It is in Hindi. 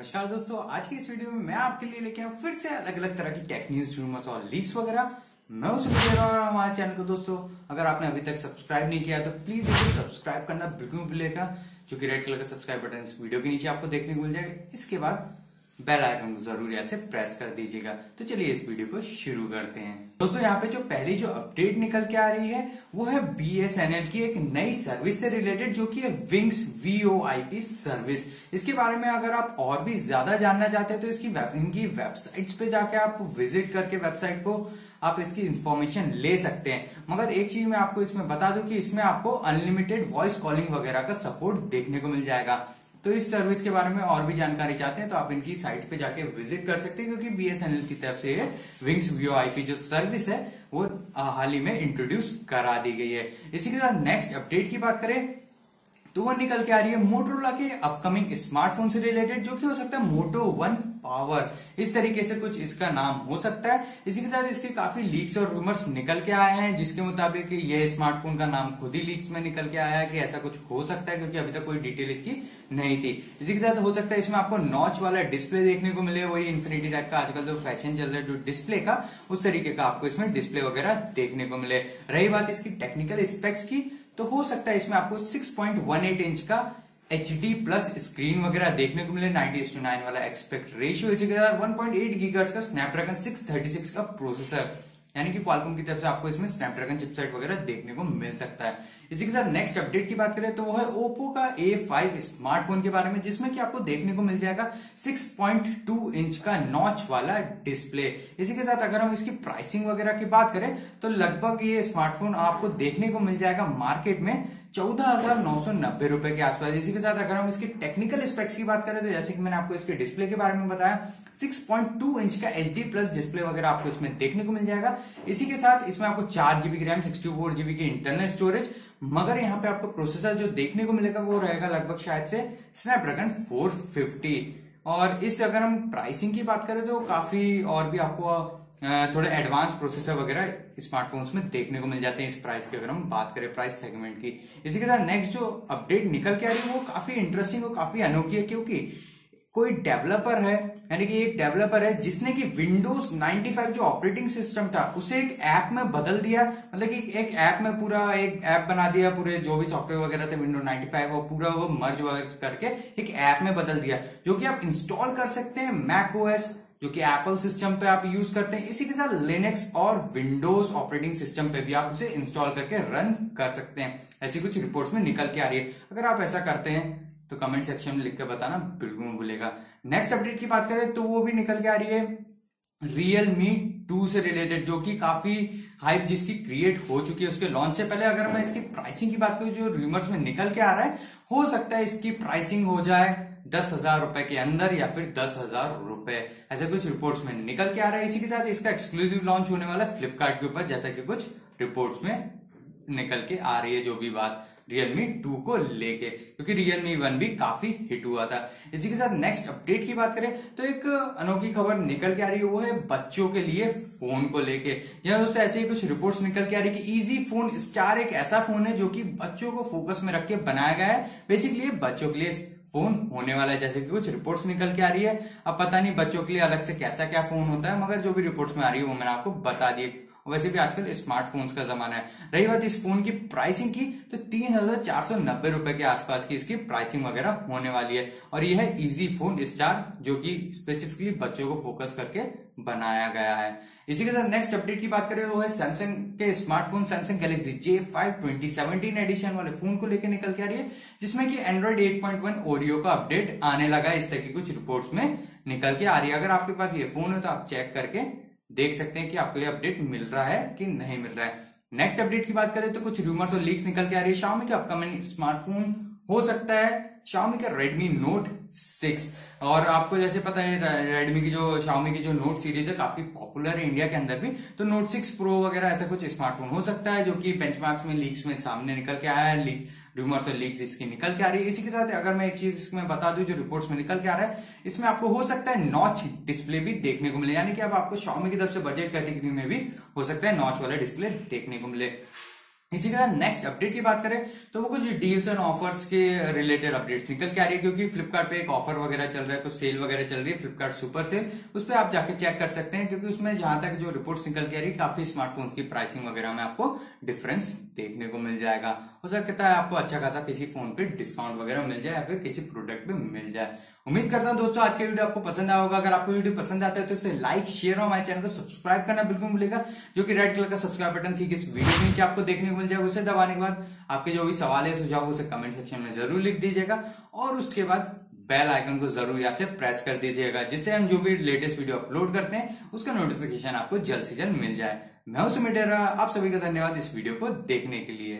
नमस्कार दोस्तों, आज की इस वीडियो में मैं आपके लिए लेके आऊँ फिर से अलग अलग तरह की टेक न्यूज़ रूमर्स और लीक्स वगैरह। मैं उस हमारे चैनल को दोस्तों। अगर आपने अभी तक सब्सक्राइब नहीं किया तो प्लीज़ इसे सब्सक्राइब करना बिल्कुल भी लेगा कि रेड कलर का सब्सक्राइब बटन इस वीडियो के नीचे आपको देखने को मिल जाएगा। इसके बाद बेल आइकन को ज़रूर से प्रेस कर दीजिएगा। तो चलिए इस वीडियो को शुरू करते हैं। दोस्तों यहाँ पे जो पहली जो अपडेट निकल के आ रही है वो है बीएसएनएल की एक नई सर्विस से रिलेटेड जो कि है विंग्स वीओआईपी सर्विस इसके बारे में अगर आप और भी ज़्यादा जानना चाहते हैं तो इसकी वेब, इनकी वेबसाइट्स पे जाके आप विज़िट करके वेबसाइट को आप इसकी इन्फॉर्मेशन ले सकते हैं। मगर एक चीज़ मैं आपको इसमें बता दूँ कि इसमें आपको अनलिमिटेड वॉइस कॉलिंग वगैरह का सपोर्ट देखने को मिल जाएगा। तो इस सर्विस के बारे में और भी जानकारी चाहते हैं तो आप इनकी साइट पे जाके विज़िट कर सकते हैं, क्योंकि बीएसएनएल की तरफ़ से विंग्स वीओ आईपी जो सर्विस है, वो हाल ही में इंट्रोड्यूस करा दी गई है। इसी के साथ नेक्स्ट अपडेट की बात करें तो वो निकल के आ रही है मोटरोला के अपकमिंग स्मार्टफ़ोन से रिलेटेड जो कि हो सकता है मोटो वन पावर इस तरीके से कुछ इसका नाम हो सकता है। इसी के साथ इसके काफ़ी लीक्स और रूमर्स निकल के आए हैं, जिसके मुताबिक ये स्मार्टफ़ोन का नाम खुद ही लीक्स में निकल के आया है कि ऐसा कुछ हो सकता है, क्योंकि अभी तक कोई डिटेल इसकी नहीं थी। इसी के साथ हो सकता है इसमें आपको नॉच वाला डिस्प्ले देखने को मिले, वही इन्फिनिटी टाइप का आजकल जो फ़ैशन चल रहा है, जो डिस्प्ले का, उस तरीके का आपको इसमें डिस्प्ले वगैरह देखने को मिले। रही बात इसकी टेक्निकल स्पेक्स की तो हो सकता है इसमें आपको 6.18 इंच का एच डी प्लस स्क्रीन वगैरह देखने को मिले नाइनटी टू नाइन वाला एक्सपेक्ट रेशियो इसी के साथ वन पॉइंट एट गीगर्स का स्नैपड्रैगन सिक्स थर्टी सिक्स का प्रोसेसर यानी कि क्वालकॉम की तरफ़ से आपको इसमें स्नैपड्रैगन चिपसेट वगैरह देखने को मिल सकता है। इसी के साथ नेक्स्ट अपडेट की बात करें तो वो है ओप्पो का ए फाइव स्मार्टफ़ोन के बारे में, जिसमें कि आपको देखने को मिल जाएगा 6.2 इंच का नॉच वाला डिस्प्ले इसी के साथ अगर हम इसकी प्राइसिंग वगैरह की बात करें तो लगभग ये स्मार्टफ़ोन आपको देखने को मिल जाएगा मार्केट में चौदह हज़ार नौ सौ नब्बे रुपए के आसपास। इसी के साथ अगर हम इसके टेक्निकल स्पेक्स की बात करें तो जैसे कि मैंने आपको इसके डिस्प्ले के बारे में बताया 6.2 इंच का एच डी प्लस डिस्प्ले वगैरह आपको इसमें देखने को मिल जाएगा। इसी के साथ इसमें आपको चार GB RAM sixty four GB की इंटरनल स्टोरेज मगर यहाँ पे आपको प्रोसेसर जो देखने को मिलेगा, वो रहेगा लगभग शायद से स्नैपड्रैगन 450 और इस अगर हम प्राइसिंग की बात करें तो काफ़ी और भी आपको थोड़े एडवांस प्रोसेसर वगैरह स्मार्टफोन्स में देखने को मिल जाते हैं इस प्राइस की, अगर हम बात करें प्राइस सेगमेंट की। इसी के साथ नेक्स्ट जो अपडेट निकल के आ रही है, वो काफ़ी इंटरेस्टिंग और काफ़ी अनोखी है, क्योंकि कोई डेवलपर है, यानी कि एक डेवलपर है जिसने कि विंडोज़ 95 जो ऑपरेटिंग सिस्टम था, उसे एक ऐप में बदल दिया। मतलब कि एक ऐप में पूरा एक ऐप बना दिया, पूरे जो भी सॉफ्टवेयर वगैरह थे विंडो 95 और पूरा वो मर्ज वगैरह करके एक ऐप में बदल दिया, जो कि आप इंस्टॉल कर सकते हैं मैक ओएस जो कि एप्पल सिस्टम पे आप यूज़ करते हैं, इसी के साथ लिनक्स और विंडोज़ ऑपरेटिंग सिस्टम पे भी आप उसे इंस्टॉल करके रन कर सकते हैं। ऐसी कुछ रिपोर्ट्स में निकल के आ रही है। अगर आप ऐसा करते हैं तो कमेंट सेक्शन में लिख के बताना बिल्कुल नहीं भूलेगा नेक्स्ट अपडेट की बात करें तो वो भी निकल के आ रही है रियल मी टू से रिलेटेड जो कि काफ़ी हाइप जिसकी क्रिएट हो चुकी है उसके लॉन्च से पहले। अगर मैं इसकी प्राइसिंग की बात करूँ, जो रूमर्स में निकल के आ रहा है हो सकता है इसकी प्राइसिंग हो जाए दस हज़ार रुपए के अंदर या फिर दस हज़ार रुपए। ऐसे कुछ रिपोर्ट्स में निकल के आ रहा है। इसी के साथ इसका एक्सक्लूसिव लॉन्च होने वाला है फ्लिपकार्ट के ऊपर, जैसा कि कुछ रिपोर्ट्स में निकल के आ रही है, जो भी बात Realme 2 को लेके, क्योंकि रियलमी वन भी काफ़ी हिट हुआ था। इसी के साथ नेक्स्ट अपडेट की बात करें तो एक अनोखी खबर निकल के आ रही है, वो है बच्चों के लिए फ़ोन को लेके। यहाँ दोस्तों, ऐसे ही कुछ रिपोर्ट्स निकल के आ रही है कि इजी फ़ोन स्टार एक ऐसा फ़ोन है जो कि बच्चों को फोकस में रख के बनाया गया है। बेसिकली बच्चों के लिए फ़ोन होने वाला है, जैसे कि कुछ रिपोर्ट्स निकल के आ रही है। अब पता नहीं बच्चों के लिए अलग से कैसा क्या फ़ोन होता है, मगर जो भी रिपोर्ट्स में आ रही है, वो मैंने आपको बता दी वैसे भी आजकल स्मार्टफोन्स का जमाना है। रही बात इस फ़ोन की प्राइसिंग की तो तीन हज़ार चार सौ नब्बे रुपए के आसपास की इसकी प्राइसिंग वगैरह होने वाली है। और यह है इजी फ़ोन स्टार जो कि स्पेसिफिकली बच्चों को फोकस करके बनाया गया है। इसी के साथ नेक्स्ट अपडेट की बात करें, वो है सैमसंग के smartphone Samsung Galaxy J five twenty seventeen edition वाले फ़ोन को लेकर निकल के आ रही है, जिसमें कि एंड्रॉइड 8.1 ओरियो का अपडेट आने लगा है। इस तरह की कुछ रिपोर्ट्स में निकल के आ रही है। अगर आपके पास ये फ़ोन है तो आप चेक करके देख सकते हैं कि आपको ये अपडेट मिल रहा है कि नहीं मिल रहा है। नेक्स्ट अपडेट की बात करें तो कुछ रूमर्स और लीक्स निकल के आ रही है। शाओमी के अपकमिंग स्मार्टफ़ोन हो सकता है शाओमी का रेडमी नोट सिक्स और आपको जैसे पता है रेडमी की जो शाओमी की जो नोट सीरीज़ है, काफ़ी पॉपुलर है इंडिया के अंदर भी। तो नोट सिक्स प्रो वगैरह ऐसा कुछ स्मार्टफ़ोन हो सकता है, जो कि बेंचमार्क्स में लीक्स में सामने निकल के आया है रूमर तो लीक्स इसकी निकल के आ रही है। इसी के साथ अगर मैं एक चीज़ इसमें बता दूँ, जो रिपोर्ट्स में निकल के आ रहा है, इसमें आपको हो सकता है नॉच डिस्प्ले भी देखने को मिले। यानी कि अब आपको शाओमी की तरफ़ से बजट कैटेगरी में भी हो सकता है नॉच वाला डिस्प्ले देखने को मिले। इसी साथ नेक्स्ट अपडेट की बात करें तो वो कुछ डील्स एंड ऑफर्स के रिलेटेड अपडेट्स निकल के आ रही है, क्योंकि फ्लिपकार्ट पे एक ऑफ़र वगैरह चल रहा है, कुछ सेल वगैरह चल रही है फ्लिपकार्ट सुपर सेल उस पर आप जाके चेक कर सकते हैं, क्योंकि उसमें जहाँ तक जो रिपोर्ट्स निकल के आ रही है, काफ़ी स्मार्टफोन्स की प्राइसिंग वगैरह में आपको डिफरेंस देखने को मिल जाएगा। हो सकता है आपको अच्छा खासा किसी फ़ोन पे डिस्काउंट वगैरह मिल जाए या फिर किसी प्रोडक्ट पे मिल जाए। उम्मीद करता हूँ दोस्तों, आज के वीडियो आपको पसंद आया होगा। अगर आपको वीडियो पसंद आता है तो इसे लाइक शेयर और हमारे चैनल को सब्सक्राइब करना बिल्कुल मिलेगा जो कि रेड कलर का सब्सक्राइब बटन थी इस वीडियो नीचे आपको देखने को मिल जाएगा, उसे दबाने के बाद आपके जो भी सवाल है सुझाव उसे कमेंट सेक्शन में ज़रूर लिख दीजिएगा। और उसके बाद बेल आइकन को ज़रूर यहाँ से प्रेस कर दीजिएगा, जिससे हम जो भी लेटेस्ट वीडियो अपलोड करते हैं, उसका नोटिफिकेशन आपको जल्द से जल्द मिल जाए। मैं हूँ सुमिटेरा आप सभी का धन्यवाद इस वीडियो को देखने के लिए।